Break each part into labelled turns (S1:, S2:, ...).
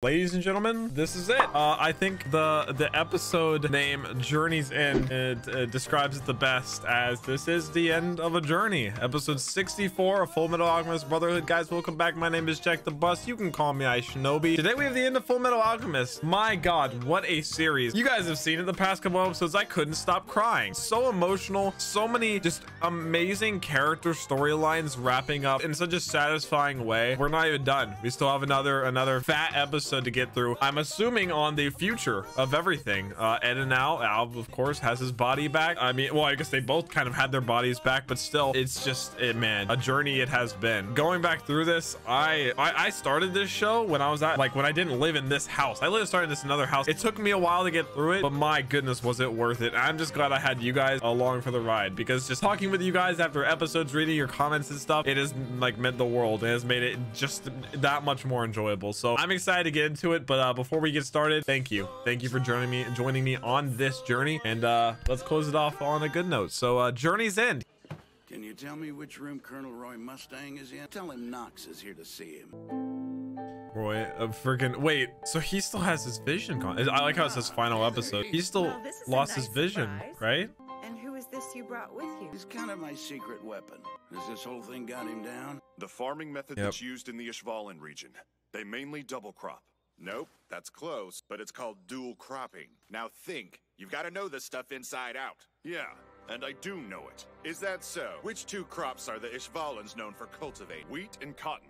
S1: Ladies and gentlemen, this is it. Uh, I think the the episode name "Journey's End" it, it describes it the best, as this is the end of a journey. Episode 64 of Full Metal Alchemist Brotherhood. Guys, welcome back. My name is Jack the Bus. You can call me I Shinobi. Today we have the end of Full Metal Alchemist. My God, what a series! You guys have seen it the past couple episodes. I couldn't stop crying. So emotional. So many just amazing character storylines wrapping up in such a satisfying way. We're not even done. We still have another another fat episode episode to get through. I'm assuming on the future of everything. Uh, Ed and Al, Al, of course, has his body back. I mean, well, I guess they both kind of had their bodies back, but still, it's just, it, man, a journey it has been. Going back through this, I, I, I started this show when I was at, like, when I didn't live in this house. I lived started this another house. It took me a while to get through it, but my goodness, was it worth it. I'm just glad I had you guys along for the ride because just talking with you guys after episodes, reading your comments and stuff, it has, like, meant the world. It has made it just that much more enjoyable. So I'm excited to get into it. But uh, before we get started, thank you. Thank you for joining me, and joining me on this journey. And uh, let's close it off on a good note. So uh, Journey's End.
S2: Can you tell me which room Colonel Roy Mustang is in? Tell him Knox is here to see him.
S1: Roy, a freaking wait. So he still has his vision gone. I like how it says final episode. He still well, lost nice his vision, surprise. right?
S3: And who is this you brought with you?
S2: It's kind of my secret weapon. Has this whole thing got him down?
S4: The farming method yep. that's used in the Ishvalan region. They mainly double crop. Nope, that's close, but it's called dual cropping. Now think, you've got to know this stuff inside out. Yeah, and I do know it. Is that so? Which two crops are the Ishvalans known for cultivating? Wheat and cotton.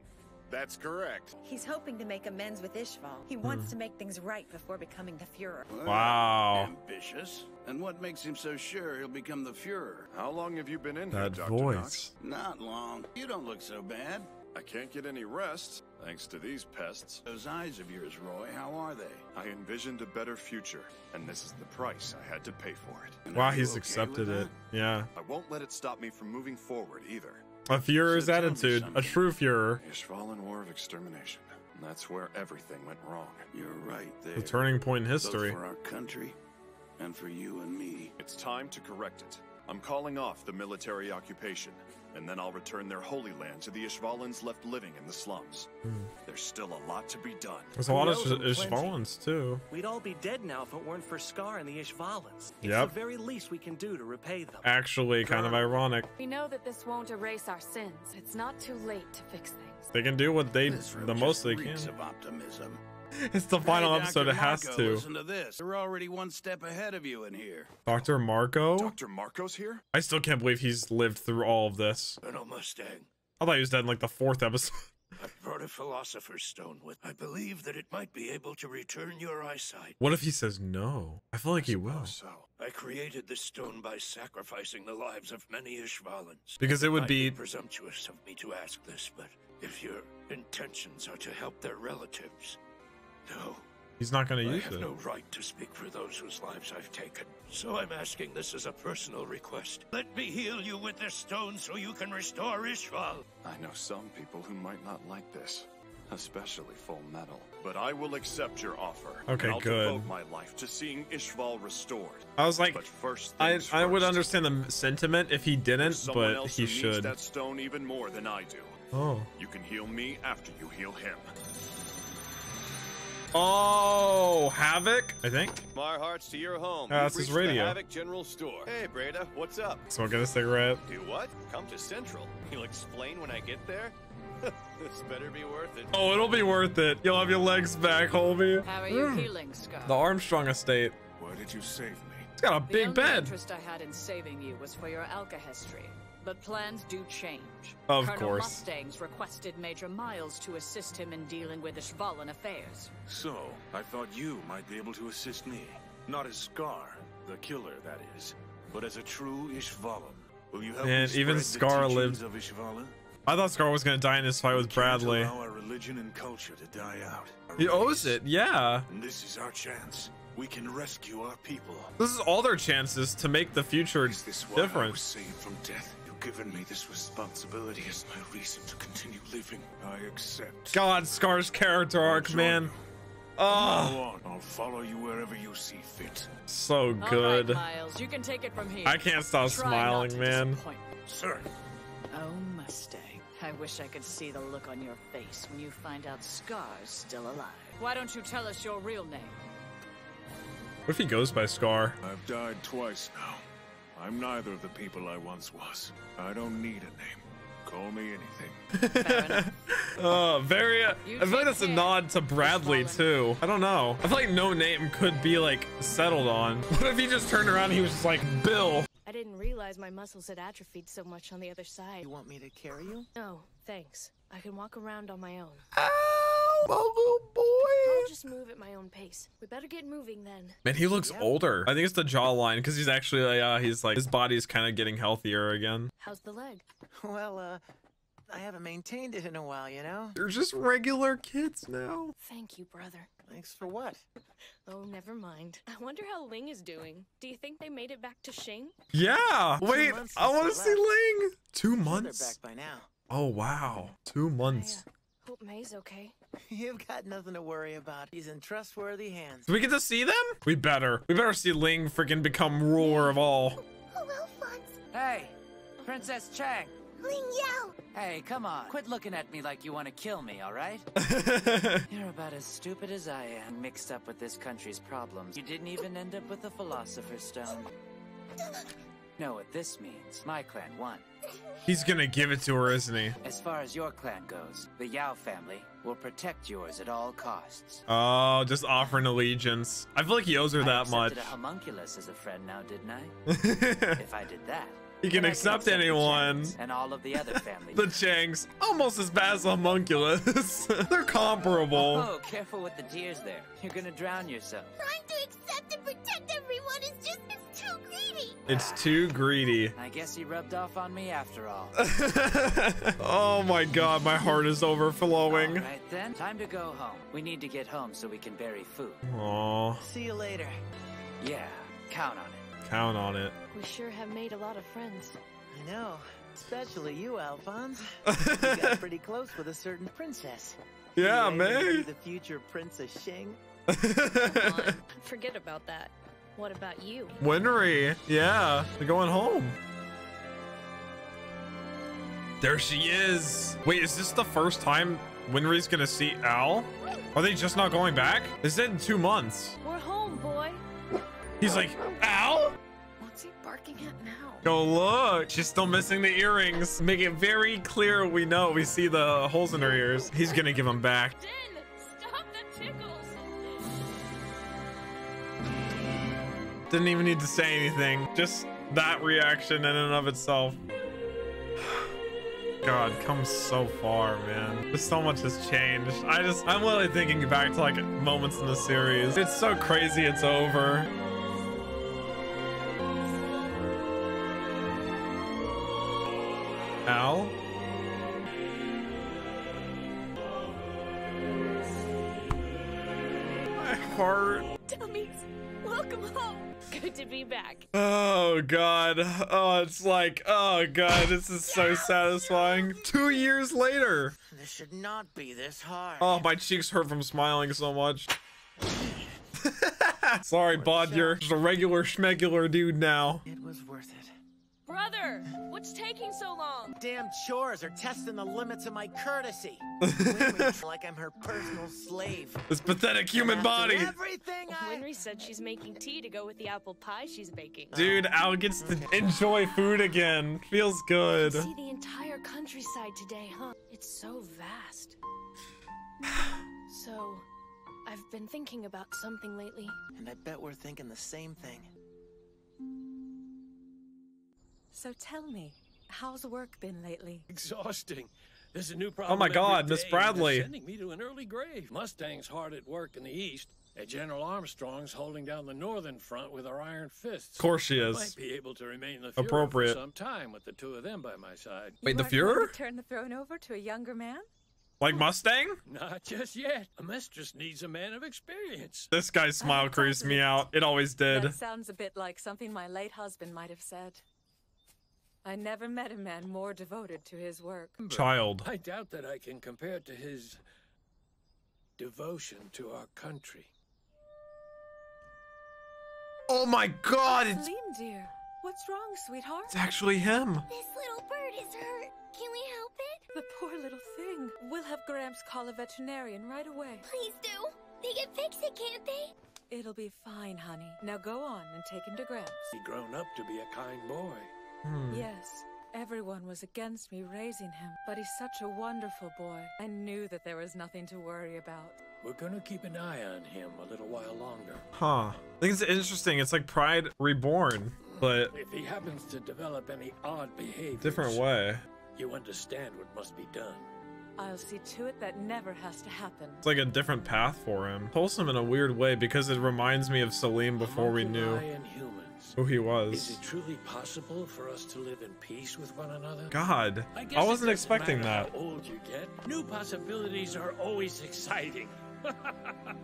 S4: That's correct.
S3: He's hoping to make amends with Ishval. He wants hmm. to make things right before becoming the Fuhrer.
S1: Wow.
S2: Ambitious. And what makes him so sure he'll become the Fuhrer?
S4: How long have you been in
S1: that
S4: here,
S1: Dr. voice?
S2: Not long. You don't look so bad.
S4: I can't get any rest, thanks to these pests.
S2: Those eyes of yours, Roy, how are they?
S4: I envisioned a better future, and this is the price I had to pay for it.
S1: And wow, he's okay accepted it. Yeah.
S4: I won't let it stop me from moving forward either.
S1: A Fuhrer's so attitude, a true Fuhrer.
S4: Ishvalan War of Extermination. That's where everything went wrong.
S2: You're right there.
S1: The turning point in history.
S2: Both for our country and for you and me.
S4: It's time to correct it. I'm calling off the military occupation and then I'll return their holy land to the Ishvalans left living in the slums. Hmm. There's still a lot to be done.
S1: There's a lot of Ishvalans too.
S5: We'd all be dead now if it weren't for Scar and the Ishvalans. It's
S1: yep.
S5: the very least we can do to repay them.
S1: Actually, kind of ironic.
S6: We know that this won't erase our sins. It's not too late to fix things.
S1: They can do what they the most they can.
S2: Of optimism.
S1: it's the final
S2: hey,
S1: episode. It has
S2: Marco,
S1: to.
S2: Listen to this. We're already one step ahead of you in here.
S1: Dr. Marco?
S4: Dr. Marco's here?
S1: I still can't believe he's lived through all of this.
S2: Colonel Mustang.
S1: I thought he was dead in like the fourth episode.
S2: I brought a philosopher's stone with. I believe that it might be able to return your eyesight.
S1: What if he says no? I feel like he will.
S2: So I created this stone by sacrificing the lives of many Ishvalans.
S1: Because it would
S2: be...
S1: be
S2: presumptuous of me to ask this, but if your intentions are to help their relatives, no,
S1: He's not going to use
S2: it. I have no right to speak for those whose lives I've taken. So I'm asking this as a personal request. Let me heal you with this stone so you can restore Ishval.
S4: I know some people who might not like this, especially Full Metal. But I will accept your offer.
S1: Okay,
S4: I'll
S1: good.
S4: devote my life to seeing Ishval restored.
S1: I was like,
S4: but first
S1: I,
S4: first.
S1: I would understand the sentiment if he didn't, but he should.
S4: that stone even more than I do.
S1: Oh.
S4: You can heal me after you heal him.
S1: Oh, Havoc, I think.
S7: My heart's to your home.
S1: Oh, that's his radio.
S7: Havoc General Store. Hey, Breda, what's up?
S1: Smoking a cigarette.
S7: Do what? Come to Central. You'll explain when I get there? this better be worth it.
S1: Oh, it'll be worth it. You'll have your legs back, homie.
S8: How are you mm. healing, Scar?
S1: The Armstrong estate.
S4: Why did you save me?
S1: It's got a big bed.
S8: the only
S1: bed.
S8: interest I had in saving you was for your alkahestry. But plans do change.
S1: Of
S8: Colonel
S1: course.
S8: Mustangs requested Major Miles to assist him in dealing with Ishvalan affairs.
S9: So, I thought you might be able to assist me. Not as Scar, the killer, that is, but as a true Ishvalan. Will you help
S1: and
S9: me
S1: even Scar lived.
S9: Of Ishvalan?
S1: I thought Scar was gonna die in his fight with Bradley.
S9: Allow our religion and culture to die out.
S1: He owes it, yeah.
S9: And this is our chance. We can rescue our people.
S1: This is all their chances to make the future
S9: is this
S1: different.
S9: Saved from death given me this responsibility as my reason to continue living. I accept.
S1: God, Scar's character arc, man.
S9: Oh, I'll follow you wherever you see fit.
S1: So good.
S8: All right, Miles, you can take it from here.
S1: I can't stop
S8: Try
S1: smiling, man.
S9: Sir.
S8: Oh, Mustang. I wish I could see the look on your face when you find out Scar's still alive. Why don't you tell us your real name?
S1: What if he goes by Scar?
S9: I've died twice now. I'm neither of the people I once was. I don't need a name. Call me anything.
S1: Uh, very. I
S8: You
S1: feel like that's a nod to Bradley too. I don't know. I feel like no name could be like settled on. What if he just turned around and he was just like Bill?
S10: I didn't realize my muscles had atrophied so much on the other side.
S11: You want me to carry you?
S10: No, thanks. I can walk around on my own.
S1: Oh, my little boy.
S10: I'll just move at my own pace. We better get moving then.
S1: Man, he looks older. I think it's the jawline because he's actually like, uh, he's like his body's kind of getting healthier again.
S10: How's the leg?
S11: Well, uh, I haven't maintained it in a while, you know?
S1: They're just regular kids now.
S10: Thank you, brother.
S11: Thanks for what?
S10: Oh, never mind. I wonder how Ling is doing. Do you think they made it back to Shing?
S1: Yeah. Wait, I want to see
S11: they
S1: Ling. Two
S11: Sure they're
S1: months.
S11: back by now.
S1: Oh wow, two months.
S10: Hope Mei's okay.
S11: You've got nothing to worry about. He's in trustworthy hands.
S1: Do we get to see them? We better. We better see Ling freaking become ruler of all.
S12: Hello, Fonz.
S13: Hey, Princess Chang.
S12: Ling Yao.
S13: Hey, come on. Quit looking at me like you want to kill me, all right? You're about as stupid as I am, mixed up with this country's problems. You didn't even end up with the Philosopher's Stone. Know what this means. My clan won.
S1: He's gonna give it to her, isn't he?
S13: As far as your clan goes, the Yao family will protect yours at all costs.
S1: Oh, just offering allegiance. I feel like he owes her
S13: I
S1: that much.
S13: accepted a homunculus as a friend now, didn't I? if I did that,
S1: He can
S13: then
S1: accept anyone.
S13: Changs And all of the other families.
S1: The Changs, almost as bad as the homunculus. They're comparable.
S13: Oh, careful with the tears there. You're gonna drown yourself.
S12: Trying to accept and protect everyone is just it's too greedy.
S1: It's too greedy.
S13: I guess he rubbed off on me after all.
S1: oh my god, my heart is overflowing.
S13: Right then, time to go home. We need to get home so we can bury food.
S1: Aw,
S11: See you later.
S13: Yeah, count on it.
S1: Count on it.
S10: We sure have made a lot of friends.
S11: I know. Especially you, Alphonse. you got pretty close with a certain princess.
S1: Yeah,
S11: You aiming to be
S1: man.
S11: The future Princess Shing.
S10: Forget about that. What about you?
S1: Winry, yeah, they're going home. There she is. Wait, is this the first time Winry's gonna see Al? Are they just not going back? They said in two months.
S10: We're home, boy.
S1: He's like, ow?
S10: What's he barking at now?
S1: Go look. She's still missing the earrings. Make it very clear we know. We see the holes in her ears. He's gonna give them back.
S10: Den, stop the tickles.
S1: Didn't even need to say anything. Just that reaction in and of itself. God, come so far, man. Just so much has changed. I just, I'm literally thinking back to like moments in the series. It's so crazy it's over. Al? My heart.
S10: Dummies, welcome home. Good to be back.
S1: Oh god. Oh, it's like, oh god, this is so satisfying. Two years later.
S11: This should not be this hard.
S1: Oh, my cheeks hurt from smiling so much. Sorry, Bod, you're just a regular schmegular dude now.
S11: Damn chores are testing the limits of my courtesy. Like I'm her personal slave.
S1: This pathetic human body.
S11: Everything I.
S10: Winry said she's making tea to go with the apple pie she's baking.
S1: Dude, oh, Al gets to enjoy food again. Feels good.
S10: See the entire countryside today, huh? It's so vast. so, I've been thinking about something lately.
S11: And I bet we're thinking the same thing.
S3: So tell me, how's work been lately?
S2: Exhausting. There's a new problem.
S1: Oh my God, Miss
S2: day, and they're
S1: Bradley.
S2: Sending me to an early grave. Mustang's hard at work in the east. And General Armstrong's holding down the northern front with her iron fists.
S1: Of course she
S2: I
S1: is.
S2: Might be able to remain the Fuhrer
S1: Appropriate.
S2: for some time with the two of them by my side.
S1: Wait, the
S3: You aren't going
S1: Fuhrer?
S3: to Turn the throne over to a younger man?
S1: Like hmm. Mustang?
S2: Not just yet. A mistress needs a man of experience.
S1: This guy's smile creeps me out. It always did.
S3: That sounds a bit like something my late husband might have said. I never met a man more devoted to his work.
S1: Child.
S2: I doubt that I can compare to his devotion to our country.
S1: Oh my god, it's,
S3: Selim, dear, what's wrong, sweetheart?
S1: it's actually him.
S12: This little bird is hurt. Can we help it?
S3: The poor little thing. We'll have Gramps call a veterinarian right away.
S12: Please do. They can fix it, can't they?
S3: It'll be fine, honey. Now go on and take him to Gramps.
S2: He grown up to be a kind boy.
S1: Hmm.
S3: Yes, everyone was against me raising him, but he's such a wonderful boy. I knew that there was nothing to worry about.
S2: We're gonna keep an eye on him a little while longer.
S1: Huh. I think it's interesting. It's like Pride Reborn, but
S2: If he happens to develop any odd behavior,
S1: different way.
S2: you understand what must be done.
S3: I'll see to it that never has to happen.
S1: It's like a different path for him. Wholesome in a weird way because it reminds me of Selim before we knew
S2: humans.
S1: who he was.
S2: Is
S1: was.
S2: it truly possible for us to live in peace with one another?
S1: God,
S2: I,
S1: I wasn't expecting that.
S2: How old you get, new possibilities are always exciting.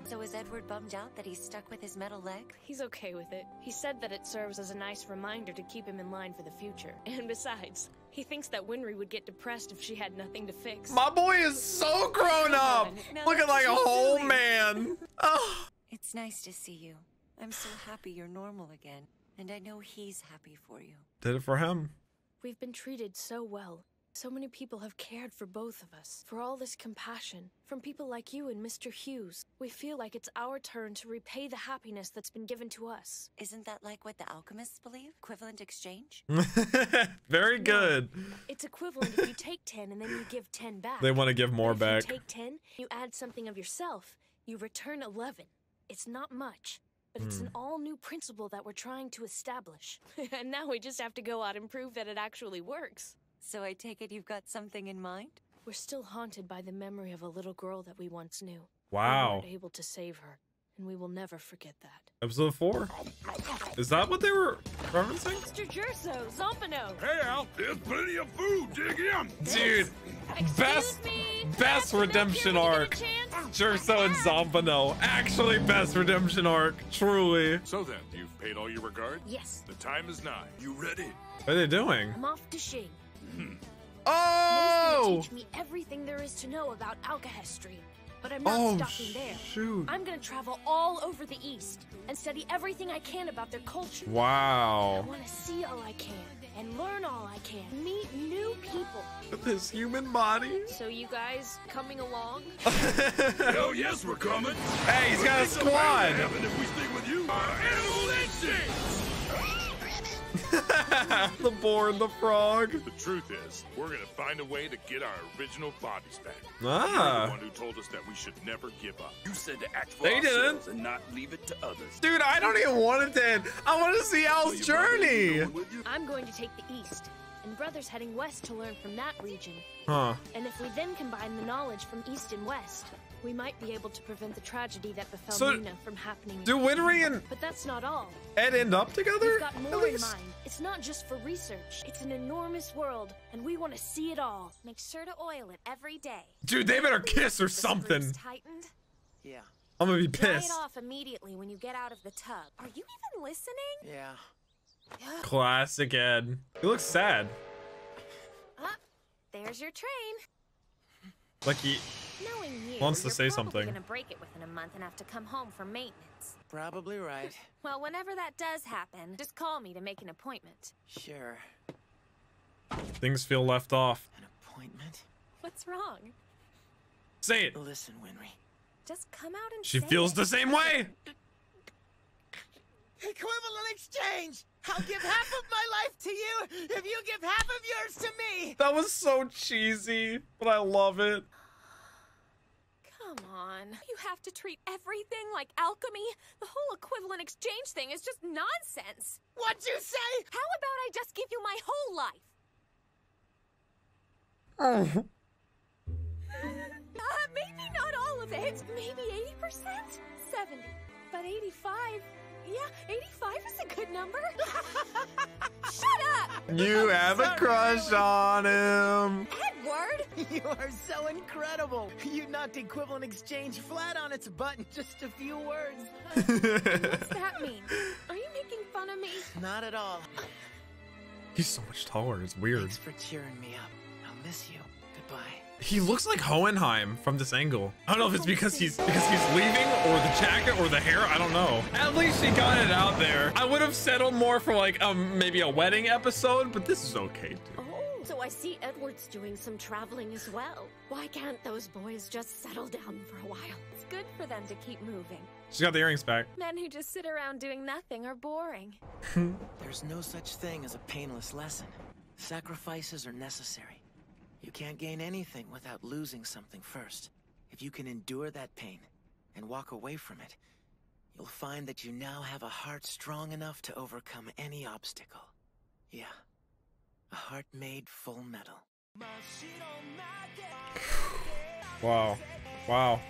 S14: So is Edward bummed out that he's stuck with his metal leg?
S10: He's okay with it. He said that it serves as a nice reminder to keep him in line for the future. And besides, he thinks that Winry would get depressed if she had nothing to fix.
S1: My boy is so grown up,
S14: No,
S1: looking like a whole
S14: silly.
S1: man. Oh.
S14: It's nice to see you. I'm so happy you're normal again. And I know he's happy for you.
S1: Did it for him.
S10: We've been treated so well. So many people have cared for both of us, for all this compassion, from people like you and Mr. Hughes. We feel like it's our turn to repay the happiness that's been given to us.
S14: Isn't that like what the alchemists believe? Equivalent exchange?
S1: Very good.
S10: It's equivalent if you take 10 and then you give 10 back.
S1: They want to give more
S10: But
S1: back.
S10: You take 10, you add something of yourself, you return 11. It's not much, but it's
S1: Hmm.
S10: an all new principle that we're trying to establish. and now we just have to go out and prove that it actually works.
S14: So I take it you've got something in mind?
S10: We're still haunted by the memory of a little girl that we once knew.
S1: Wow.
S10: We weren't able to save her, and we will never forget that.
S1: Episode four. Is that what they were referencing?
S10: Mr. Jerso, Zampano!
S9: Hey, Al, there's plenty of food. Dig in.
S1: Dude, best best redemption arc. Jerso and Zampano. Actually, best redemption arc. Truly.
S9: So then, you've paid all your regard?
S10: Yes.
S9: The time is nigh. You ready?
S1: What are they doing?
S10: I'm off to Shing. Mm-hmm.
S1: Oh!
S10: Teach me everything there is to know about alchemy. But I'm not
S1: Oh,
S10: stopping there.
S1: shoot.
S10: I'm gonna travel all over the East and study everything I can about their culture.
S1: Wow!
S10: I want to see all I can and learn all I can. Meet new people.
S1: With his human body.
S10: So you guys coming along?
S9: Hell yes, we're coming.
S1: Hey, he's got a squad.
S9: Heaven if we stick with you. Animal instinct.
S1: the boar and the frog.
S9: The truth is, we're gonna find a way to get our original bodies back.
S1: Ah.
S9: You're the one who told us that we should never give up. You said to act
S1: They didn't.
S9: and not leave it to others.
S1: Dude, I don't even want it to end. I want to see Al's journey.
S10: I'm going to take the East, and Brother's heading west to learn from that region.
S1: Huh.
S10: And if we then combine the knowledge from East and West, we might be able to prevent the tragedy that befell
S1: So,
S10: Nina from happening.
S1: do. Winry and
S10: But that's not all.
S1: Ed end up together?
S10: We've got more in mind. It's not just for research. It's an enormous world, and we want to see it all.
S15: Make sure to oil it every day.
S1: Dude, they better kiss or something.
S15: Screws tightened.
S11: Yeah.
S1: I'm gonna be pissed.
S15: Dry it
S1: pissed.
S15: off immediately when you get out of the tub. Are you even listening?
S11: Yeah.
S1: Classic Ed. He looks sad.
S15: Ah, there's your train.
S1: Like he
S15: Knowing you,
S1: wants to
S15: you're
S1: say
S15: probably
S1: something.
S15: gonna break it within a month and have to come home for maintenance.
S11: Probably right.
S15: Well, whenever that does happen, just call me to make an appointment.
S11: Sure.
S1: Things feel left off.
S11: An appointment?
S15: What's wrong?
S1: Say it.
S11: Listen, Winry.
S15: Just come out and
S1: She
S15: say
S1: feels
S15: it.
S1: the same way.
S11: Equivalent exchange! I'll give half of my life to you if you give half of yours to me!
S1: That was so cheesy, but I love it.
S15: Come on. You have to treat everything like alchemy. The whole equivalent exchange thing is just nonsense.
S11: What'd you say?
S15: How about I just give you my whole life? Uh, maybe not all of it. Maybe 80%? 70. But 85. Yeah, 85 is a good number. Shut up!
S1: You have a crush on him.
S15: Edward!
S11: You are so incredible! You knocked equivalent exchange flat on its butt in just a few words.
S15: What's that mean? Are you making fun of me?
S11: Not at all.
S1: He's so much taller. It's weird.
S11: Thanks for cheering me up. I'll miss you. Goodbye.
S1: He looks like Hohenheim from this angle. I don't know if it's because he's because he's leaving or the jacket or the hair. I don't know. At least she got it out there. I would have settled more for like um maybe a wedding episode, but this is okay too.
S10: So I see Edward's doing some traveling as well. Why can't those boys just settle down for a while?
S15: It's good for them to keep moving.
S1: She's got the earrings back.
S15: Men who just sit around doing nothing are boring.
S11: There's no such thing as a painless lesson. Sacrifices are necessary. You can't gain anything without losing something first. If you can endure that pain and walk away from it, you'll find that you now have a heart strong enough to overcome any obstacle. Yeah. Heart made full metal.
S1: Wow. Wow.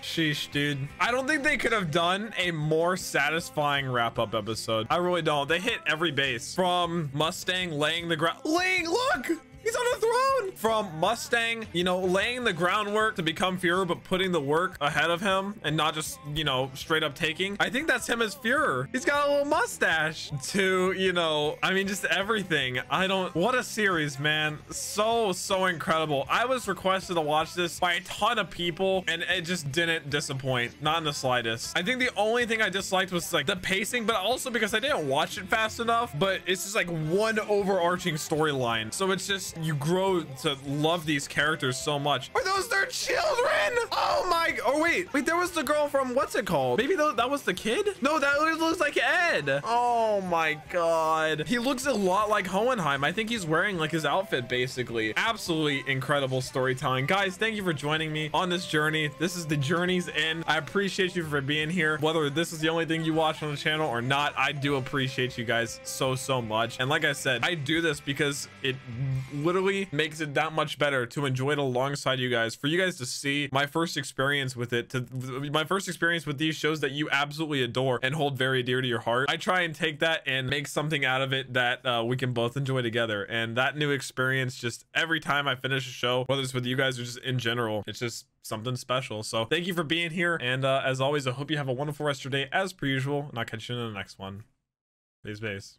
S1: Sheesh, dude. I don't think they could have done a more satisfying wrap-up episode. I really don't. They hit every base. From Mustang laying the ground. Laying, look! He's on a throne! From Mustang, you know, laying the groundwork to become Fuhrer, but putting the work ahead of him and not just, you know, straight up taking. I think that's him as Fuhrer. He's got a little mustache to, you know, I mean, just everything. I don't, what a series, man. So, so incredible. I was requested to watch this by a ton of people and it just didn't disappoint. Not in the slightest. I think the only thing I disliked was like the pacing, but also because I didn't watch it fast enough, but it's just like one overarching storyline. So it's just, you grow to love these characters so much. Are those their children? Oh my, oh wait, wait, there was the girl from, what's it called? Maybe th that was the kid? No, that looks like Ed. Oh my God. He looks a lot like Hohenheim. I think he's wearing like his outfit basically. Absolutely incredible storytelling. Guys, thank you for joining me on this journey. This is the journey's end. I appreciate you for being here. Whether this is the only thing you watch on the channel or not, I do appreciate you guys so, so much. And like I said, I do this because it literally makes it that much better to enjoy it alongside you guys. For you guys to see my first experience with it to my first experience with these shows that you absolutely adore and hold very dear to your heart i try and take that and make something out of it that uh, we can both enjoy together. And that new experience just every time i finish a show whether it's with you guys or just in general it's just something special. So thank you for being here. And uh, as always i hope you have a wonderful rest of your day as per usual. And i'll catch you in the next one. Peace base